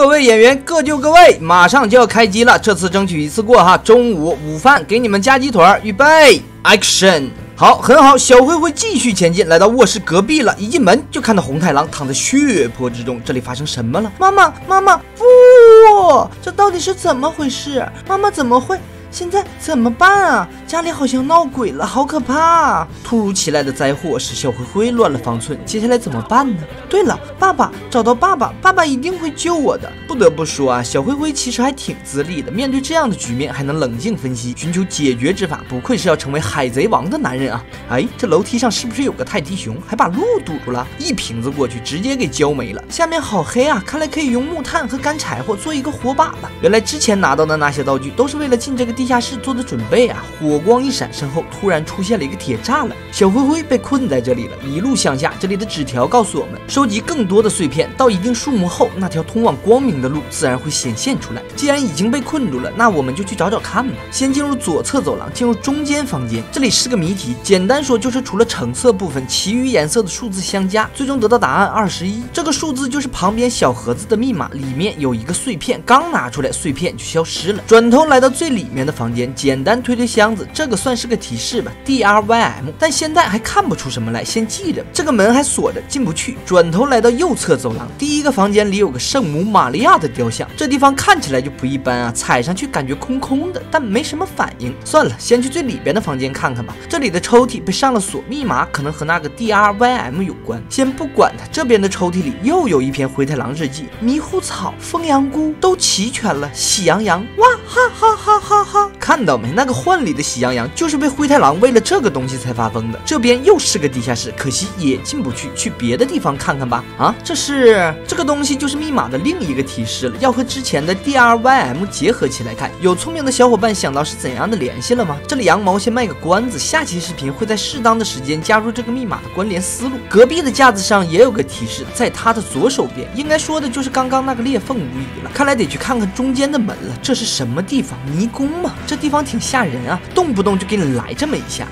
各位演员各就各位，马上就要开机了，这次争取一次过哈。中午午饭给你们加鸡腿儿，预备，action！好，很好，小灰灰继续前进，来到卧室隔壁了。一进门就看到红太狼躺在血泊之中，这里发生什么了？妈妈，妈妈，不，这到底是怎么回事？妈妈怎么会？现在怎么办啊？家里好像闹鬼了，好可怕！突如其来的灾祸使小灰灰乱了方寸，接下来怎么办呢？对了，爸爸，找到爸爸，爸爸一定会救我的。不得不说啊，小灰灰其实还挺自立的，面对这样的局面还能冷静分析，寻求解决之法，不愧是要成为海贼王的男人啊！哎，这楼梯上是不是有个泰迪熊，还把路堵住了？一瓶子过去，直接给浇没了。下面好黑啊，看来可以用木炭和干柴火做一个火把了。原来之前拿到的那些道具都是为了进这个。地下室做的准备啊！火光一闪，身后突然出现了一个铁栅栏，小灰灰被困在这里了。一路向下，这里的纸条告诉我们，收集更多的碎片，到一定数目后，那条通往光明的路自然会显现出来。既然已经被困住了，那我们就去找找看吧。先进入左侧走廊，进入中间房间，这里是个谜题。简单说就是除了橙色部分，其余颜色的数字相加，最终得到答案二十一。这个数字就是旁边小盒子的密码，里面有一个碎片，刚拿出来，碎片就消失了。转头来到最里面的。房间简单推推箱子，这个算是个提示吧，D R Y M，但现在还看不出什么来，先记着。这个门还锁着，进不去。转头来到右侧走廊，第一个房间里有个圣母玛利亚的雕像，这地方看起来就不一般啊，踩上去感觉空空的，但没什么反应。算了，先去最里边的房间看看吧。这里的抽屉被上了锁，密码可能和那个 D R Y M 有关。先不管它，这边的抽屉里又有一篇灰太狼日记，迷糊草、风羊菇都齐全了，喜羊羊，哇哈哈哈哈哈。看到没？那个幻里的喜羊羊就是被灰太狼为了这个东西才发疯的。这边又是个地下室，可惜也进不去，去别的地方看看吧。啊，这是这个东西就是密码的另一个提示了，要和之前的 D R Y M 结合起来看。有聪明的小伙伴想到是怎样的联系了吗？这里羊毛先卖个关子，下期视频会在适当的时间加入这个密码的关联思路。隔壁的架子上也有个提示，在它的左手边，应该说的就是刚刚那个裂缝无疑了。看来得去看看中间的门了，这是什么地方？迷宫吗？这地方挺吓人啊，动不动就给你来这么一下。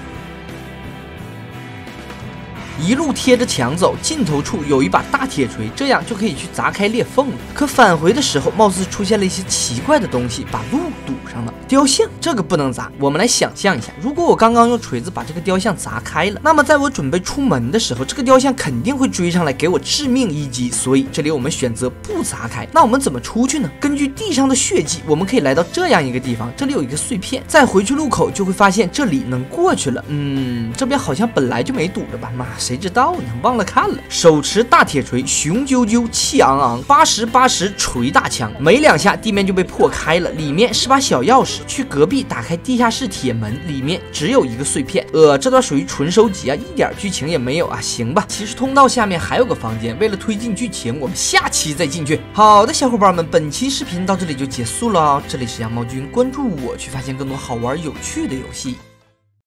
一路贴着墙走，尽头处有一把大铁锤，这样就可以去砸开裂缝了。可返回的时候，貌似出现了一些奇怪的东西，把路堵上了。雕像这个不能砸，我们来想象一下，如果我刚刚用锤子把这个雕像砸开了，那么在我准备出门的时候，这个雕像肯定会追上来给我致命一击。所以这里我们选择不砸开。那我们怎么出去呢？根据地上的血迹，我们可以来到这样一个地方，这里有一个碎片，再回去路口就会发现这里能过去了。嗯，这边好像本来就没堵着吧？妈。谁知道呢？忘了看了。手持大铁锤，雄赳赳，气昂昂，八十八十锤大枪，没两下地面就被破开了。里面是把小钥匙，去隔壁打开地下室铁门，里面只有一个碎片。呃，这段属于纯收集啊，一点剧情也没有啊。行吧，其实通道下面还有个房间，为了推进剧情，我们下期再进去。好的，小伙伴们，本期视频到这里就结束了。哦这里是羊毛君，关注我，去发现更多好玩有趣的游戏。